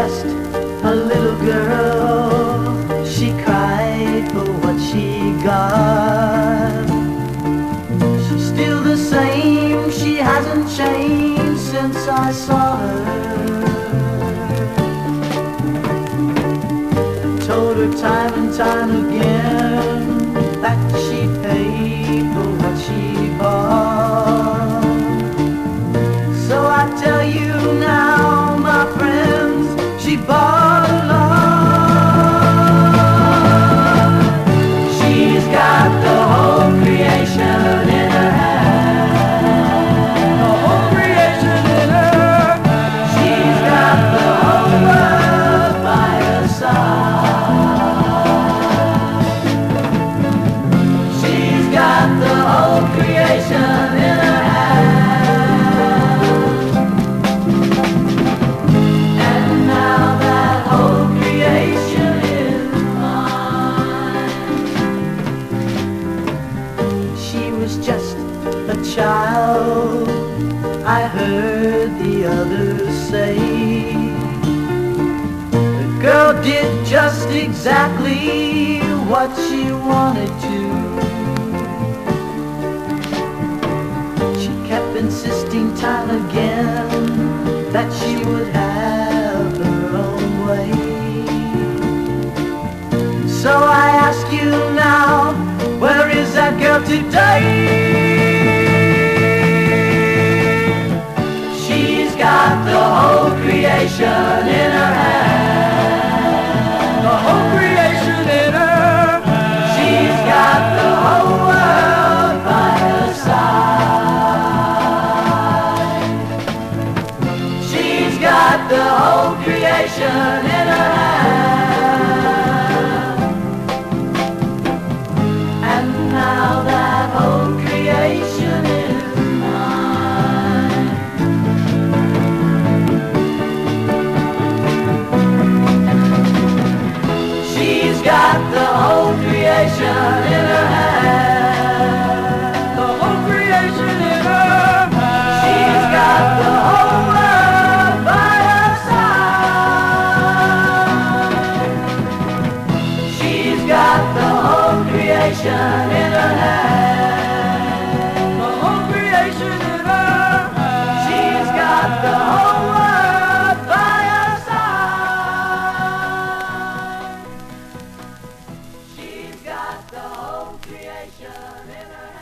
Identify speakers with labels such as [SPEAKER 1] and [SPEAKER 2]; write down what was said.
[SPEAKER 1] just a little girl. She cried for what she got. She's still the same, she hasn't changed since I saw her. Told her time and time again was just a child, I heard the others say. The girl did just exactly what she wanted to. She kept insisting time again that she would have her own way. So I ask you now, is that girl today? She's got the whole creation in her hand. The whole creation in her. She's got the whole world by her side. She's got the whole creation in her hand. She's got the whole creation in her hand. The whole creation in her hand. She's got the whole world by her side. She's got the whole creation. never